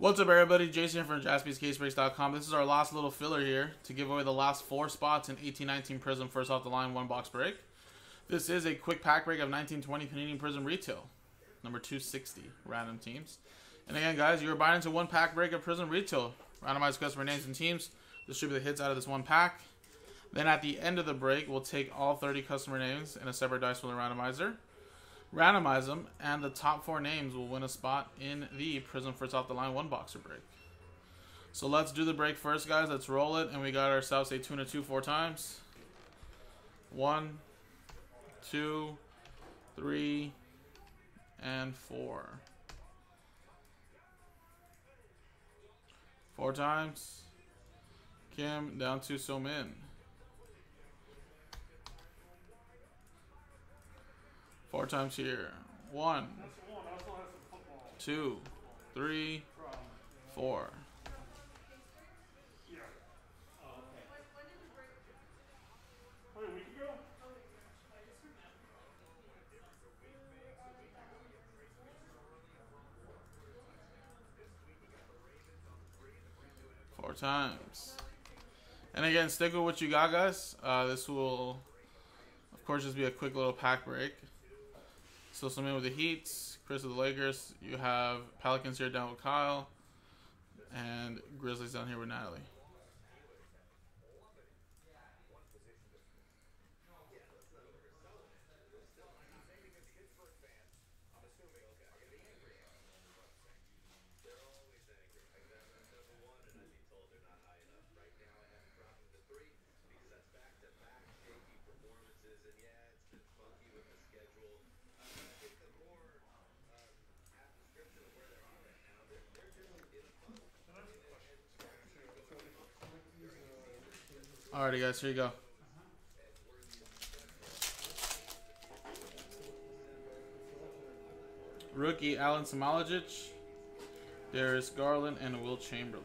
What's up, everybody? Jason from JaspysCaseBreaks.com. This is our last little filler here to give away the last four spots in 1819 Prizm first off the line one box break. This is a quick pack break of 1920 Canadian Prizm Retail, number 260, random teams. And again, guys, you're buying into one pack break of Prizm Retail. Randomized customer names and teams, distribute the hits out of this one pack. Then at the end of the break, we'll take all 30 customer names in a separate dice roller randomizer randomize them, and the top four names will win a spot in the Prizm First Off the Line one boxer break. So let's do the break first, guys. Let's roll it, and we got ourselves a tuna two four times. One, two, three, and four. Four times. Kim down to Somin. Four times here. One, two, three, four. Four times. And again, stick with what you got, guys. Uh, this will, of course, just be a quick little pack break. So something with the Heats, Chris with the Lakers. You have Pelicans here down with Kyle, and Grizzlies down here with Natalie. Alrighty, guys, here you go. Rookie Alen Smailagic, Darius Garland, and Wilt Chamberlain.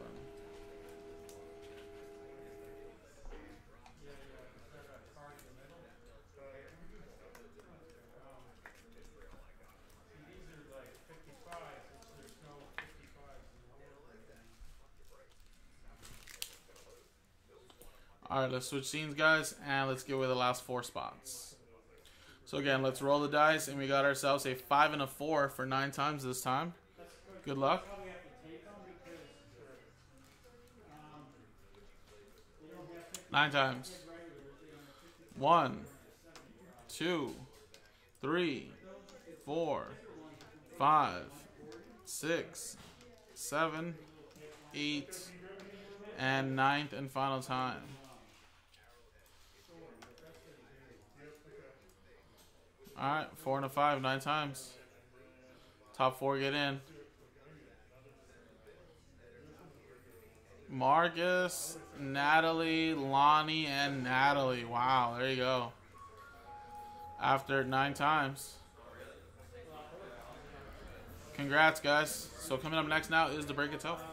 Alright, let's switch scenes, guys, and let's get away the last four spots. So again, let's roll the dice, and we got ourselves a 5 and a 4 for 9 times this time. Good luck. Nine times. One, two, three, four, five, six, seven, eight, and ninth and final time. Alright, four and a five, nine times. Top four get in. Marcus, Natalie, Lonnie, and Natalie. Wow, there you go. After nine times. Congrats, guys. So coming up next now is the break itself.